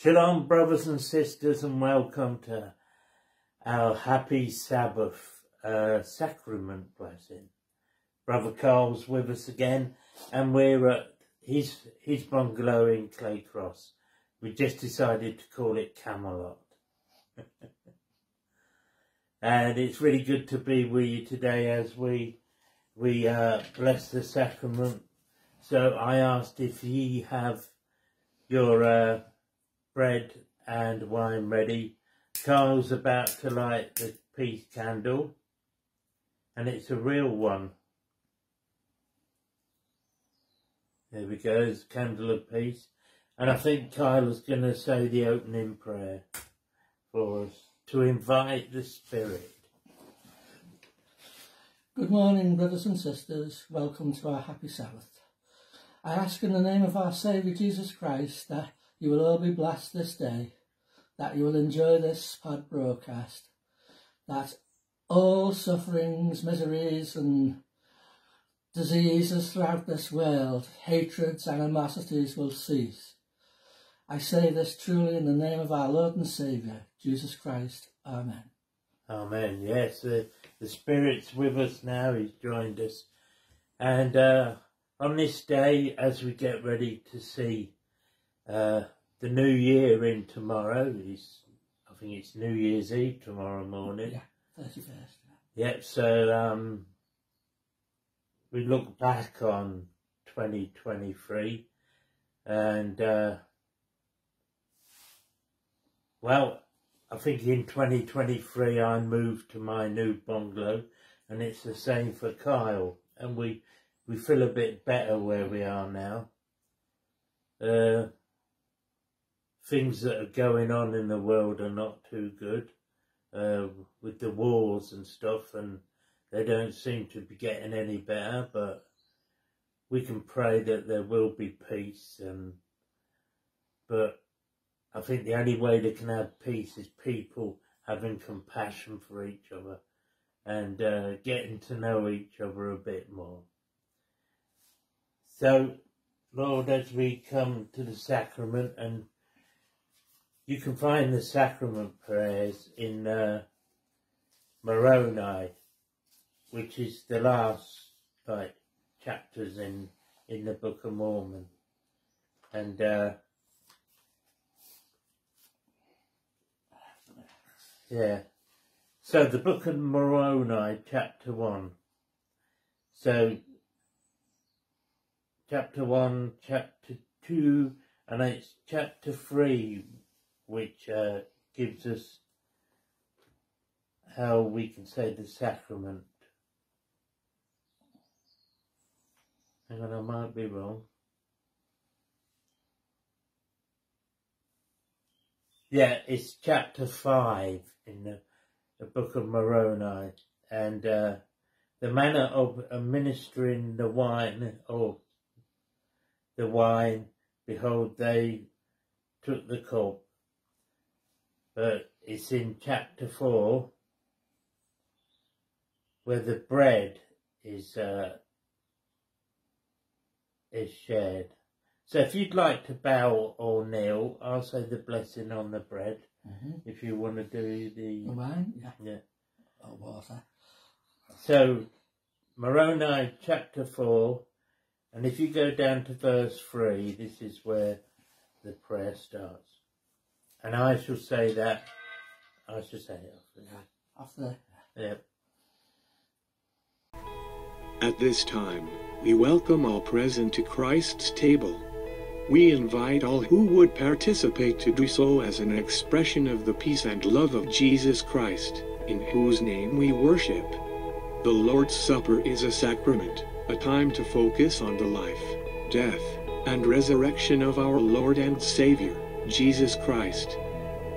Shalom, brothers and sisters, and welcome to our happy Sabbath uh, sacrament blessing. Brother Carl's with us again, and we're at his his bungalow in Claycross. We just decided to call it Camelot. and it's really good to be with you today as we we uh, bless the sacrament. So I asked if ye have your uh, bread and wine ready. Carl's about to light the peace candle and it's a real one. There we go, candle of peace. And I think Kyle's going to say the opening prayer for us to invite the Spirit. Good morning, brothers and sisters. Welcome to our happy Sabbath. I ask in the name of our Saviour Jesus Christ that you will all be blessed this day, that you will enjoy this pod broadcast, that all sufferings, miseries and diseases throughout this world, hatreds, animosities will cease. I say this truly in the name of our Lord and Saviour, Jesus Christ. Amen. Amen. Yes, the, the Spirit's with us now. He's joined us. And uh, on this day, as we get ready to see uh, the new year in tomorrow is, I think it's New Year's Eve tomorrow morning. Yeah, 31st. Yep, so um, we look back on 2023 and uh, well, I think in 2023 I moved to my new bungalow and it's the same for Kyle and we we feel a bit better where we are now. Uh, things that are going on in the world are not too good uh, with the wars and stuff, and they don't seem to be getting any better. But we can pray that there will be peace, and but I think the only way they can have peace is people having compassion for each other and uh, getting to know each other a bit more. So, Lord, as we come to the sacrament and you can find the sacrament prayers in uh, Moroni, which is the last like chapters in in the Book of Mormon, and uh, yeah. So the Book of Moroni, chapter one. So chapter one, chapter two, and it's chapter three which uh, gives us how we can say the sacrament. Hang on, I might be wrong. Yeah, it's chapter 5 in the, the book of Moroni. And uh, the manner of administering the wine, or the wine, behold, they took the cup but it's in chapter 4 where the bread is uh, is shared. So if you'd like to bow or kneel, I'll say the blessing on the bread. Mm-hmm. If you want to do the, wine, yeah, yeah, or water. So Moroni chapter four, and if you go down to verse three, this is where the prayer starts. And I shall say that, I shall say it after that. After Yeah. At this time, we welcome all present to Christ's table. We invite all who would participate to do so as an expression of the peace and love of Jesus Christ, in whose name we worship. The Lord's Supper is a sacrament, a time to focus on the life, death, and resurrection of our Lord and Savior. Jesus Christ.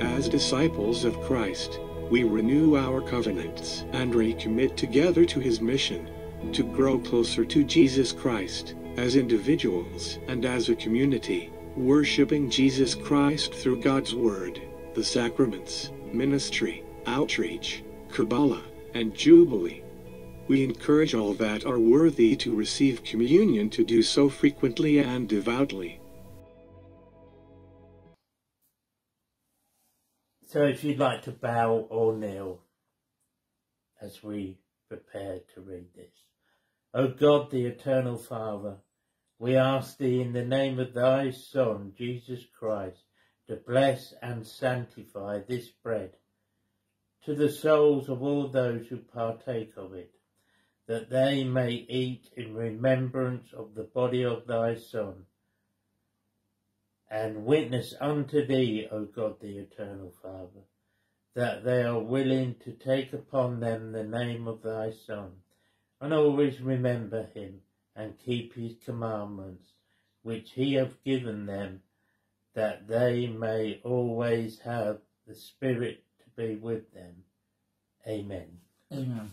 As disciples of Christ, we renew our covenants and recommit together to his mission to grow closer to Jesus Christ as individuals and as a community, worshiping Jesus Christ through God's Word, the sacraments, ministry, outreach, Kabbalah, and Jubilee. We encourage all that are worthy to receive communion to do so frequently and devoutly. So if you'd like to bow or kneel as we prepare to read this. O God, the eternal Father, we ask thee in the name of thy Son, Jesus Christ, to bless and sanctify this bread to the souls of all those who partake of it, that they may eat in remembrance of the body of thy Son, and witness unto thee, O God the eternal Father, that they are willing to take upon them the name of thy Son, and always remember him and keep his commandments, which he hath given them, that they may always have the Spirit to be with them. Amen. Amen.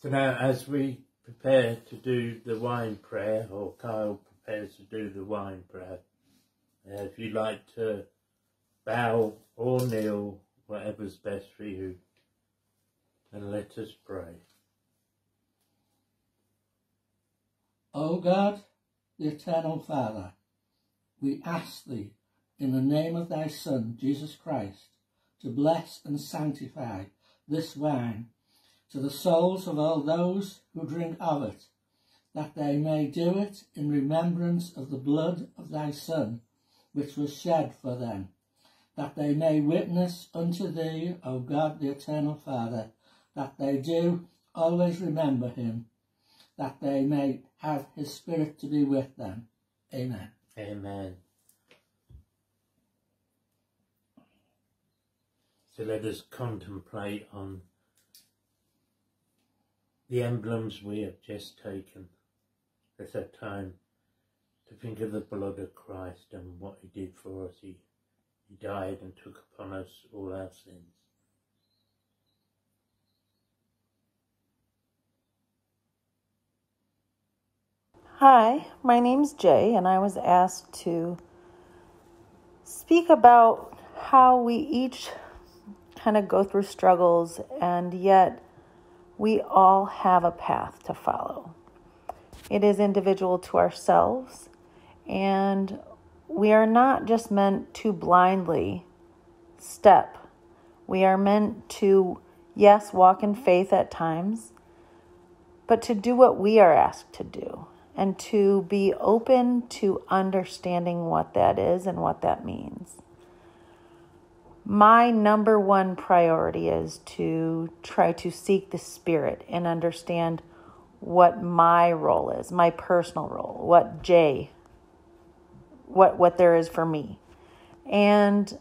So now, as we prepare to do the wine prayer, or Kyle prepares to do the wine prayer, uh, if you'd like to bow or kneel, whatever's best for you, and let us pray. O God, the eternal Father, we ask thee, in the name of thy Son, Jesus Christ, to bless and sanctify this wine to the souls of all those who drink of it, that they may do it in remembrance of the blood of thy Son, which was shed for them, that they may witness unto thee, O God the eternal Father, that they do always remember him, that they may have his Spirit to be with them. Amen. Amen. So let us contemplate on the emblems we have just taken. Let's have time to think of the blood of Christ and what he did for us. He, he died and took upon us all our sins. Hi, my name's Jay, and I was asked to speak about how we each kind of go through struggles, and yet we all have a path to follow. It is individual to ourselves, and we are not just meant to blindly step. We are meant to, yes, walk in faith at times, but to do what we are asked to do and to be open to understanding what that is and what that means. My number one priority is to try to seek the Spirit and understand what my role is, my personal role, what Jay, what, what there is for me. And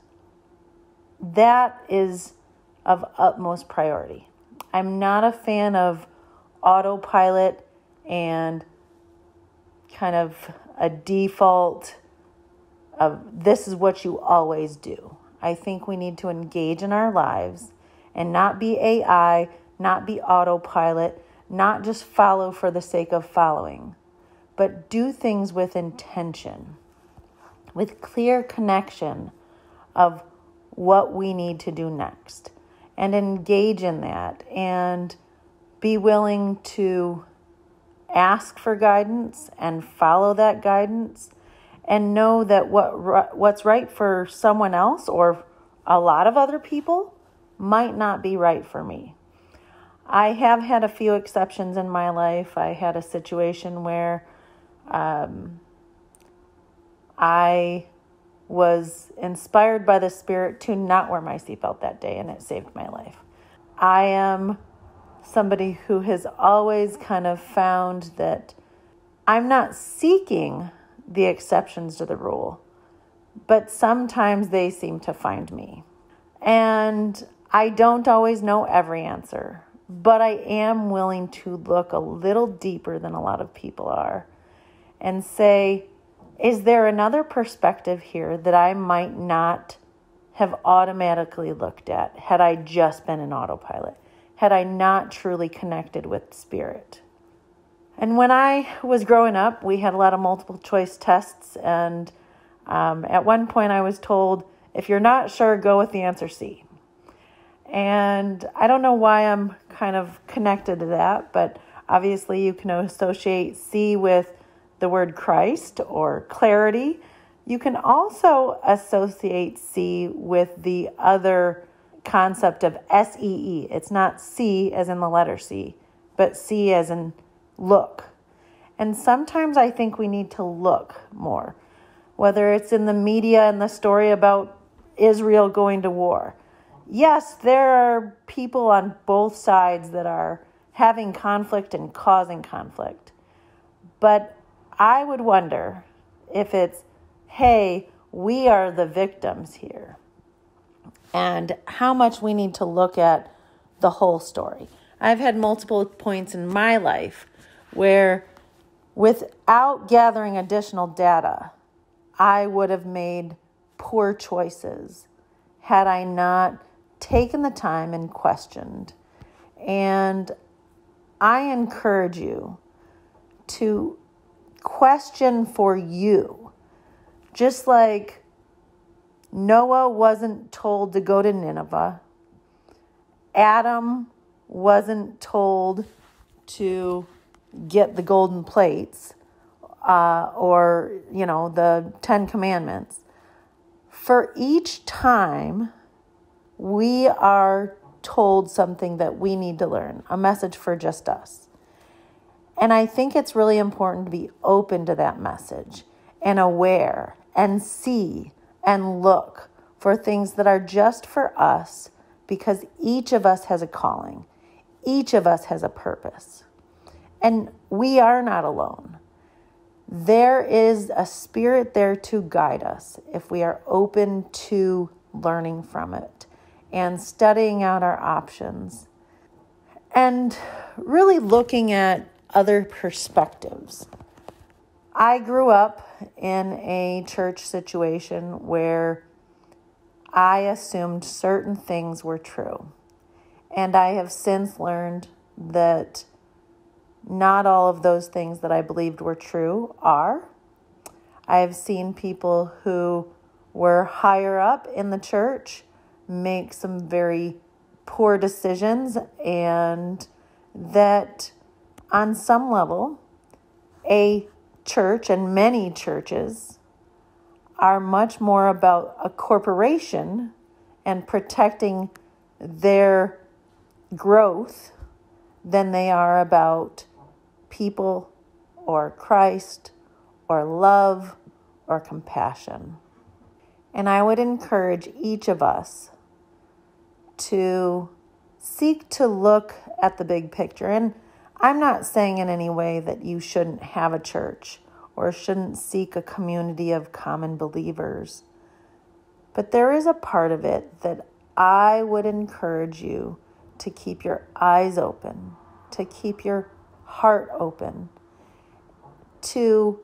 that is of utmost priority. I'm not a fan of autopilot and kind of a default of this is what you always do. I think we need to engage in our lives and not be AI, not be autopilot, not just follow for the sake of following, but do things with intention, with clear connection of what we need to do next, and engage in that and be willing to ask for guidance and follow that guidance and know that what what's right for someone else or a lot of other people might not be right for me. I have had a few exceptions in my life. I had a situation where um, I was inspired by the Spirit to not wear my seatbelt that day, and it saved my life. I am somebody who has always kind of found that I'm not seeking the exceptions to the rule, but sometimes they seem to find me. And I don't always know every answer, but I am willing to look a little deeper than a lot of people are and say, is there another perspective here that I might not have automatically looked at had I just been an autopilot? had I not truly connected with spirit. And when I was growing up, we had a lot of multiple choice tests. And um, at one point, I was told, if you're not sure, go with the answer C. And I don't know why I'm kind of connected to that, but obviously, you can associate C with the word Christ or clarity. You can also associate C with the other concept of S E E. It's not C as in the letter C, but C as in look. And sometimes I think we need to look more, whether it's in the media and the story about Israel going to war. Yes, there are people on both sides that are having conflict and causing conflict. But I would wonder if it's, hey, we are the victims here, and how much we need to look at the whole story. I've had multiple points in my life where, without gathering additional data, I would have made poor choices had I not taken the time and questioned. And I encourage you to question for you, just like Noah wasn't told to go to Nineveh, Adam wasn't told to get the golden plates uh, or, you know, the Ten Commandments. For each time we are told something that we need to learn, a message for just us. And I think it's really important to be open to that message and aware and see and look for things that are just for us because each of us has a calling, each of us has a purpose. And we are not alone. There is a spirit there to guide us if we are open to learning from it and studying out our options and really looking at other perspectives. I grew up in a church situation where I assumed certain things were true. And I have since learned that not all of those things that I believed were true are. I have seen people who were higher up in the church make some very poor decisions, and that on some level, a church and many churches are much more about a corporation and protecting their growth than they are about people or Christ or love or compassion. And I would encourage each of us to seek to look at the big picture. And I'm not saying in any way that you shouldn't have a church or shouldn't seek a community of common believers. But there is a part of it that I would encourage you to keep your eyes open, to keep your heart open, to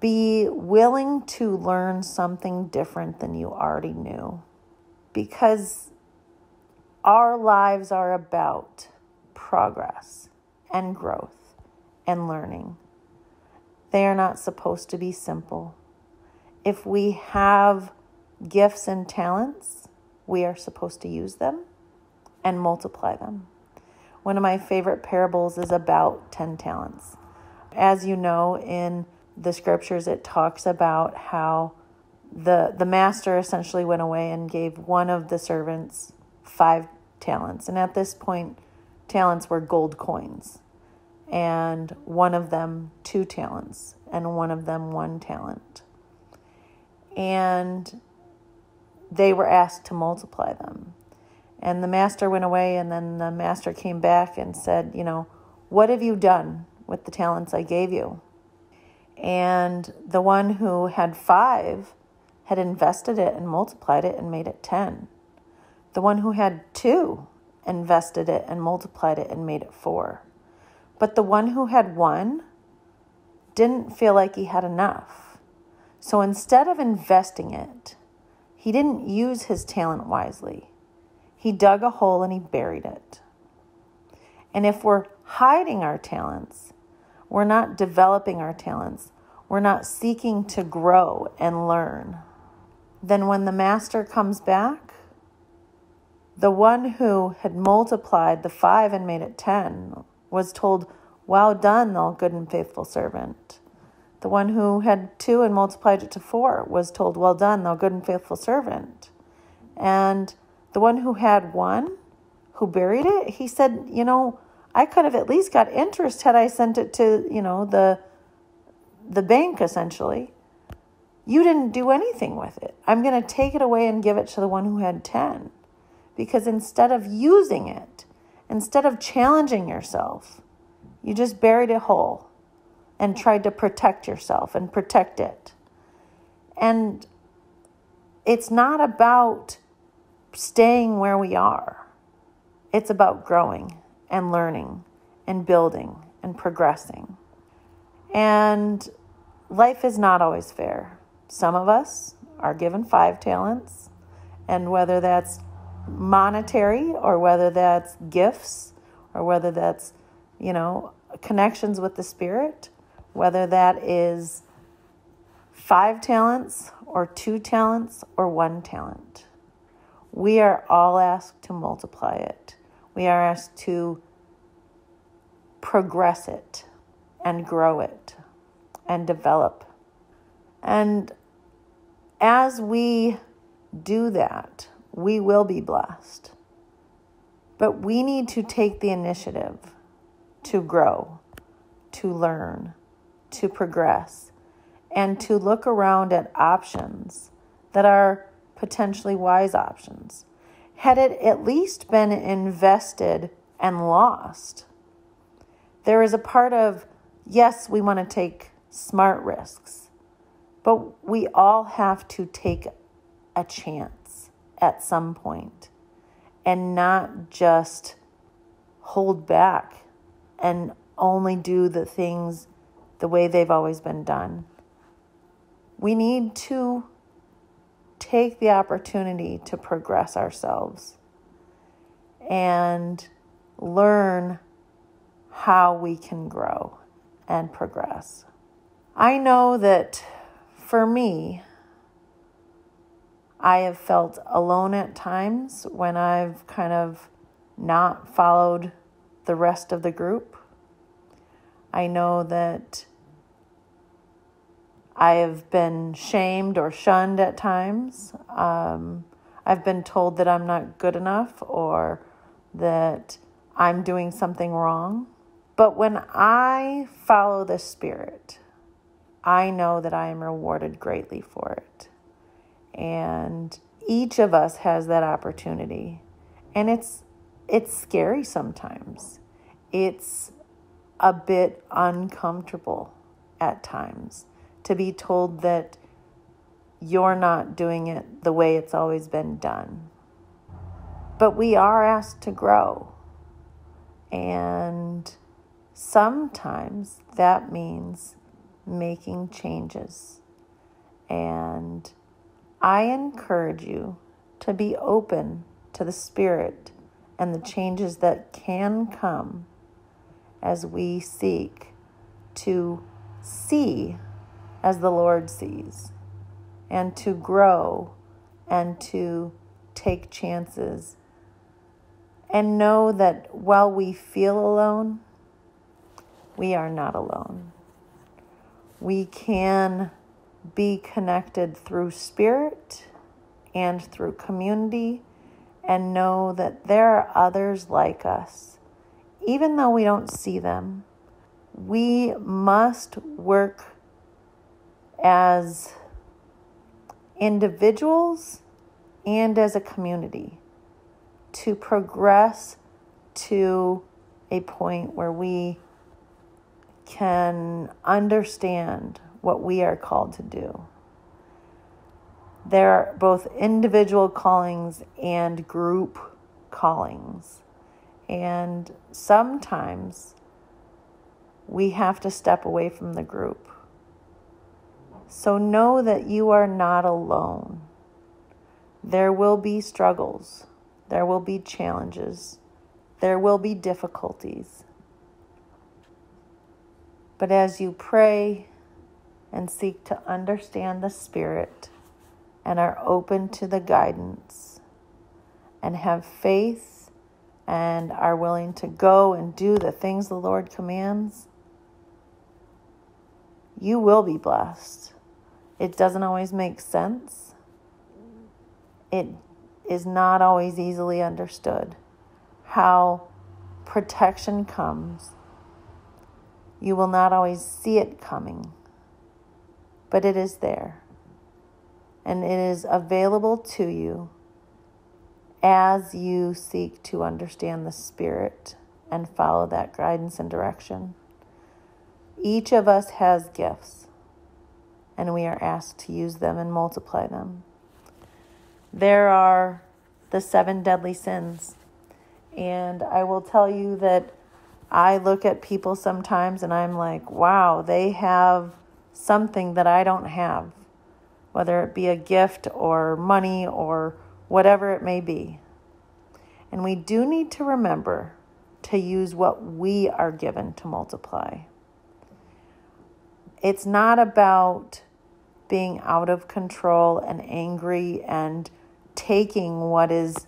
be willing to learn something different than you already knew. Because our lives are about progress and growth and learning. They are not supposed to be simple. If we have gifts and talents, we are supposed to use them and multiply them. One of my favorite parables is about 10 talents. As you know, in the scriptures, it talks about how the, the master essentially went away and gave one of the servants five talents. And at this point, talents were gold coins. And one of them, two talents, and one of them, one talent. And they were asked to multiply them. And the master went away, and then the master came back and said, You know, what have you done with the talents I gave you? And the one who had five had invested it and multiplied it and made it 10. The one who had two invested it and multiplied it and made it four. But the one who had one didn't feel like he had enough. So instead of investing it, he didn't use his talent wisely. He dug a hole and he buried it. And if we're hiding our talents, we're not developing our talents, we're not seeking to grow and learn, then when the master comes back, the one who had multiplied the five and made it ten was told, Well done, thou good and faithful servant. The one who had two and multiplied it to four was told, Well done, thou good and faithful servant. And the one who had one, who buried it, he said, You know, I could have at least got interest had I sent it to, you know, the the bank essentially. You didn't do anything with it. I'm going to take it away and give it to the one who had 10. Because instead of using it, instead of challenging yourself, you just buried it whole and tried to protect yourself and protect it. And it's not about staying where we are, it's about growing and learning and building and progressing. And life is not always fair. Some of us are given five talents, and whether that's monetary or whether that's gifts or whether that's, you know, connections with the Spirit, whether that is five talents or two talents or one talent. We are all asked to multiply it. We are asked to progress it and grow it and develop. And as we do that, we will be blessed. But we need to take the initiative to grow, to learn, to progress, and to look around at options that are potentially wise options. Had it at least been invested and lost, there is a part of, yes, we want to take smart risks, but we all have to take a chance at some point and not just hold back and only do the things the way they've always been done. We need to take the opportunity to progress ourselves and learn how we can grow and progress. I know that for me, I have felt alone at times when I've kind of not followed the rest of the group. I know that I have been shamed or shunned at times. Um, I've been told that I'm not good enough or that I'm doing something wrong. But when I follow the Spirit, I know that I am rewarded greatly for it. And each of us has that opportunity. And it's it's scary sometimes. It's a bit uncomfortable at times to be told that you're not doing it the way it's always been done. But we are asked to grow. And sometimes that means making changes. And I encourage you to be open to the Spirit and the changes that can come as we seek to see as the Lord sees and to grow and to take chances and know that while we feel alone, we are not alone. We can be connected through spirit and through community and know that there are others like us. Even though we don't see them, we must work as individuals and as a community to progress to a point where we can understand what we are called to do. There are both individual callings and group callings. And sometimes we have to step away from the group. So know that you are not alone. There will be struggles, there will be challenges, there will be difficulties. But as you pray and seek to understand the Spirit and are open to the guidance and have faith and are willing to go and do the things the Lord commands, you will be blessed. It doesn't always make sense. It is not always easily understood how protection comes. You will not always see it coming, but it is there. And it is available to you as you seek to understand the Spirit and follow that guidance and direction. Each of us has gifts, and we are asked to use them and multiply them. There are the seven deadly sins. And I will tell you that I look at people sometimes and I'm like, wow, they have something that I don't have, whether it be a gift or money or whatever it may be. And we do need to remember to use what we are given to multiply. It's not about being out of control and angry and taking what is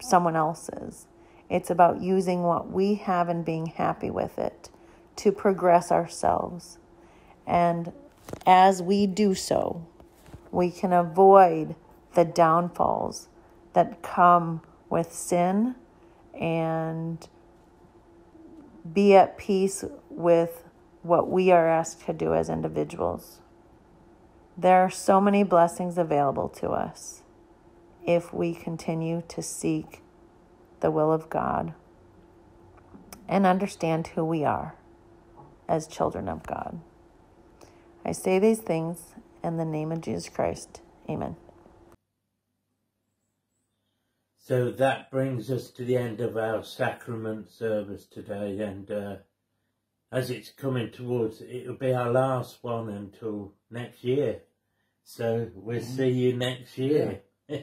someone else's. It's about using what we have and being happy with it to progress ourselves. And as we do so, we can avoid the downfalls that come with sin and be at peace with what we are asked to do as individuals. There are so many blessings available to us if we continue to seek the will of God and understand who we are as children of God. I say these things in the name of Jesus Christ. Amen. So that brings us to the end of our sacrament service today, and uh, as it's coming towards, it'll be our last one until next year. So we'll mm-hmm. see you next year.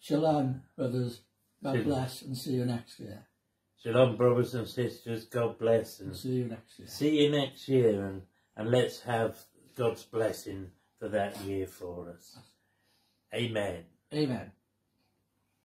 Shalom, brothers. God Shalom. bless and see you next year. Shalom, brothers and sisters. God bless and See you next year. see you next year, and and let's have God's blessing for that year for us. Amen. Amen.